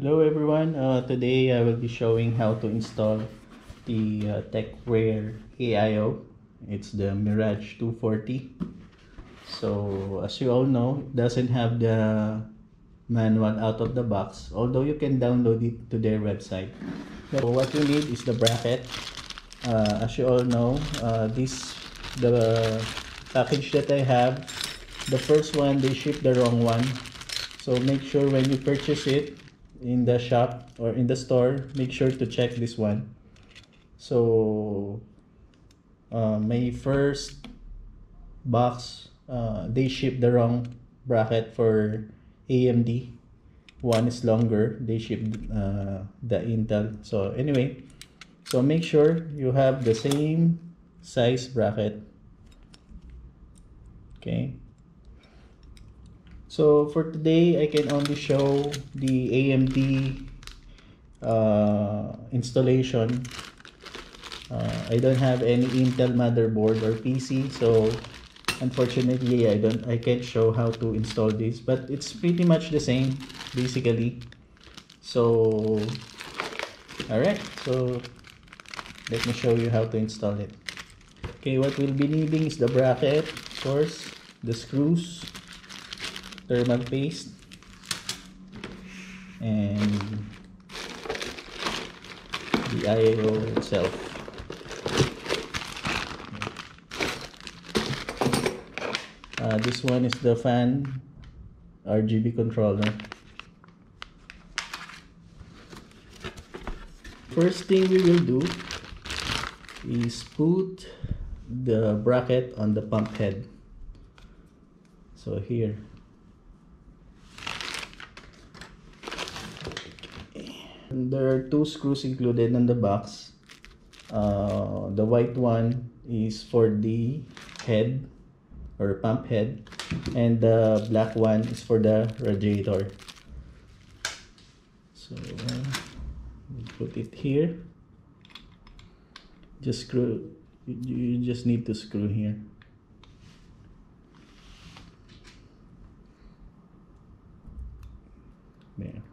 Hello everyone, uh, today I will be showing how to install the uh, Tecware AIO. It's the Mirage 240. So as you all know, it doesn't have the manual out of the box, although you can download it to their website. So what you need is the bracket. Uh, as you all know, uh, this the package that I have, the first one they shipped the wrong one. So make sure when you purchase it, in the shop or in the store make sure to check this one. So uh, my first box uh, they shipped the wrong bracket for AMD one is longer they shipped uh, the Intel. So anyway so make sure you have the same size bracket. Okay so for today, I can only show the AMD uh, installation. Uh, I don't have any Intel motherboard or PC, so unfortunately, I don't. I can't show how to install this, but it's pretty much the same, basically. So, all right. So let me show you how to install it. Okay, what we'll be needing is the bracket, of course, the screws thermal paste. And the AIO itself. Uh, this one is the fan RGB controller. First thing we will do is put the bracket on the pump head. So here There are two screws included in the box. Uh, the white one is for the head or pump head and the black one is for the radiator. So put it here. Just screw, you just need to screw here. There.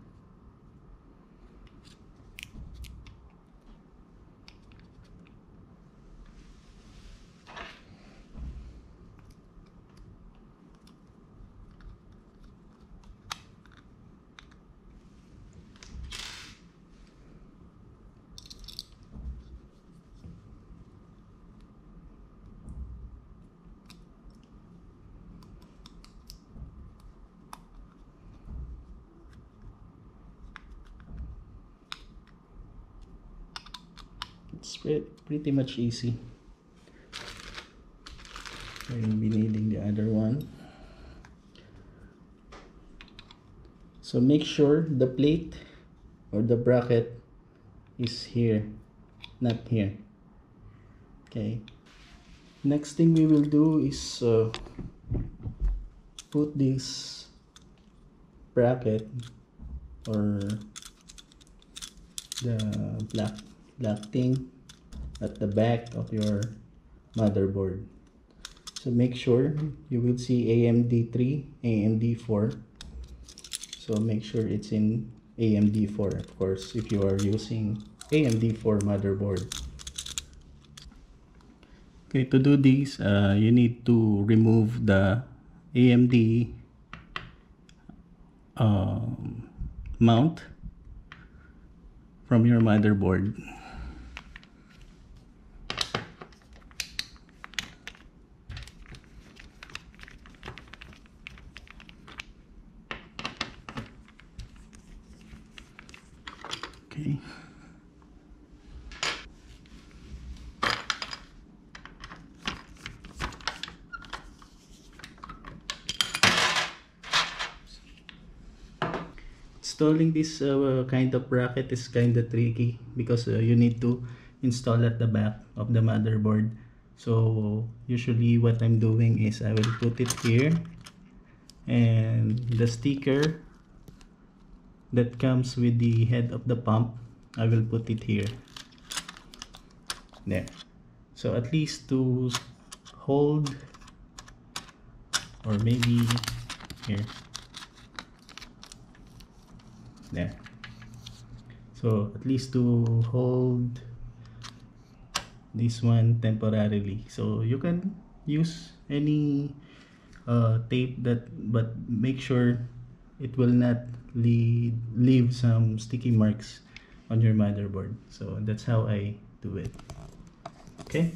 Pretty much easy. I'll be needing the other one. So make sure the plate or the bracket is here not here. Okay. Next thing we will do is uh, put this bracket or the black black thing at the back of your motherboard. So make sure you will see AMD 3 AMD 4 so make sure it's in AMD 4 of course if you are using AMD 4 motherboard. Okay to do this uh, you need to remove the AMD uh, mount from your motherboard Okay. Installing this uh, kind of bracket is kind of tricky because uh, you need to install at the back of the motherboard. So usually what I'm doing is I will put it here and the sticker that comes with the head of the pump I will put it here. There. So at least to hold or maybe here there so at least to hold this one temporarily. So you can use any uh, tape that but make sure it will not leave, leave some sticky marks on your motherboard. So that's how I do it. Okay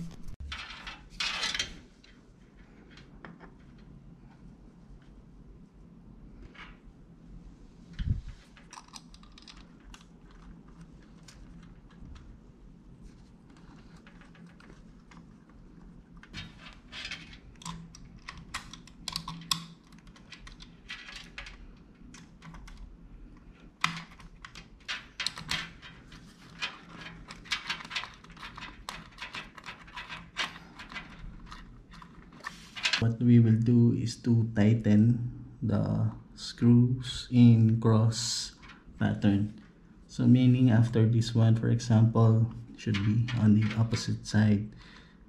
what we will do is to tighten the screws in cross pattern. So meaning after this one for example should be on the opposite side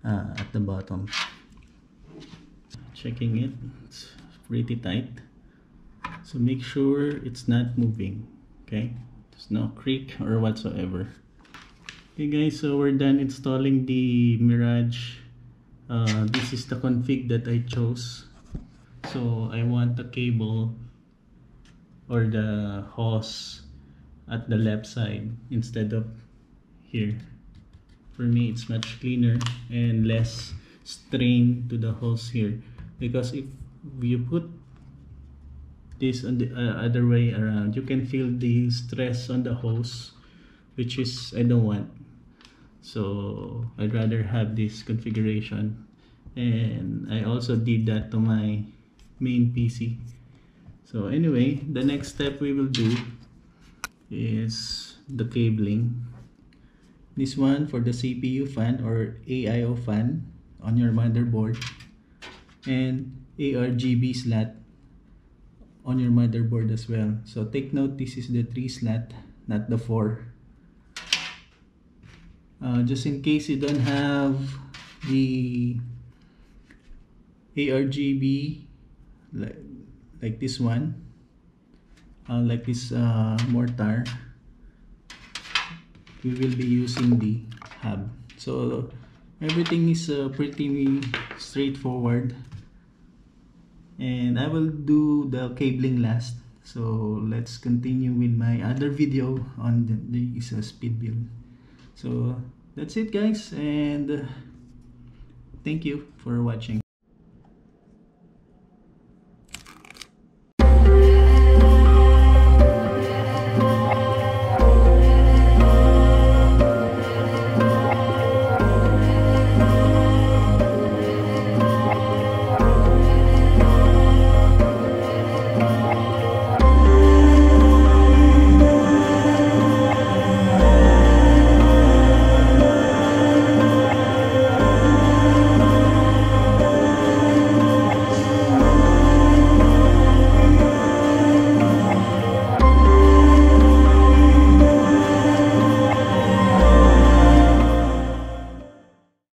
uh, at the bottom. Checking it it's pretty tight. So make sure it's not moving okay? There's no creak or whatsoever. Okay guys so we're done installing the Mirage uh, this is the config that I chose. So I want the cable or the hose at the left side instead of here. For me it's much cleaner and less strain to the hose here. Because if you put this on the uh, other way around you can feel the stress on the hose which is I don't want so I'd rather have this configuration. And I also did that to my main PC so anyway the next step we will do is the cabling. This one for the CPU fan or AIO fan on your motherboard. And ARGB slot on your motherboard as well. So take note this is the 3 slot not the 4 uh, just in case you don't have the ARGB like, like this one uh, like this uh, mortar we will be using the hub. So everything is uh, pretty straightforward. And I will do the cabling last. So let's continue with my other video on the, the speed build so that's it guys and uh, thank you for watching